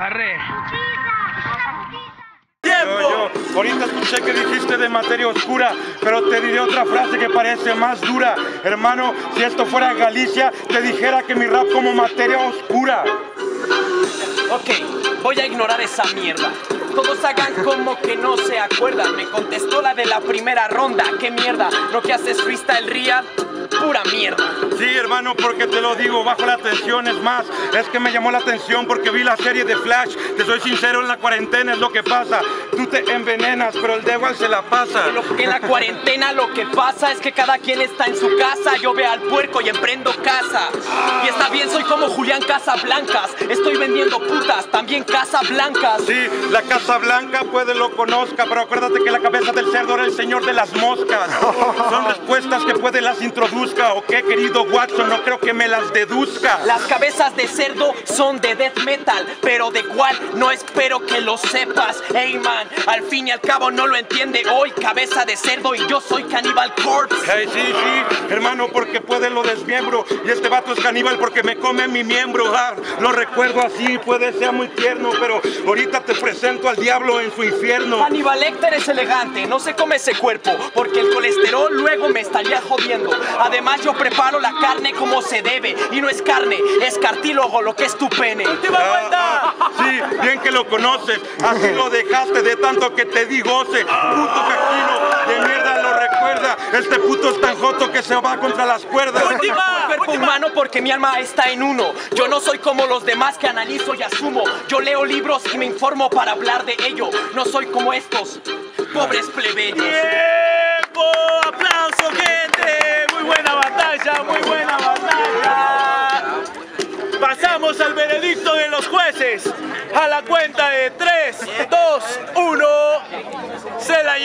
Arre. Yo, yo, ahorita escuché que dijiste de materia oscura, pero te diré otra frase que parece más dura. Hermano, si esto fuera Galicia, te dijera que mi rap como materia oscura. Ok, voy a ignorar esa mierda. Todos hagan como que no se acuerdan. Me contestó la de la primera ronda. ¿Qué mierda? ¿No que haces freestyle real? Pura mierda. Sí, hermano, porque te lo digo bajo la atención. Es más, es que me llamó la atención porque vi la serie de Flash. Te soy sincero, en la cuarentena es lo que pasa. Tú te envenenas, pero el Devil se la pasa. En la cuarentena lo que pasa es que cada quien está en su casa. Yo veo al puerco y emprendo casa. Y está bien, soy como Julián Casablancas. Estoy vendiendo putas, también Casablancas. Sí, la Casa Blanca puede lo conozca, pero acuérdate que la cabeza del cerdo era el señor de las moscas. Son respuestas que puede las introduzca, ¿o qué, querido Watson? No creo que me las deduzca. Las cabezas de cerdo son de death metal, pero de cuál no espero que lo sepas. Ey man, al fin y al cabo no lo entiende hoy. Cabeza de cerdo y yo soy Cannibal Corpse. Hey, sí, sí, hermano, porque puede lo desmiembro. Y este vato es caníbal porque me come mi miembro. Ah, lo recuerdo así, puede ser muy tierno, pero ahorita te presento al diablo en su infierno. Hannibal Lecter es elegante, no se come ese cuerpo, porque el colesterol luego me estaría jodiendo. Además yo preparo la carne como se debe, y no es carne, es cartílogo lo que es tu pene. Ah, ah, sí, bien que lo conoces. Así lo dejaste de tanto que te di goce. Puto caquino de mierda lo recuerda. Este puto es tan joto que se va contra las cuerdas. cuerpo humano porque mi alma está en uno. Yo no soy como los demás que analizo y asumo. Yo leo libros y me informo para hablar de ello. No soy como estos pobres plebeyos. ¡Tiempo! Llegamos al veredicto de los jueces. A la cuenta de 3, 2, 1, se la lleva.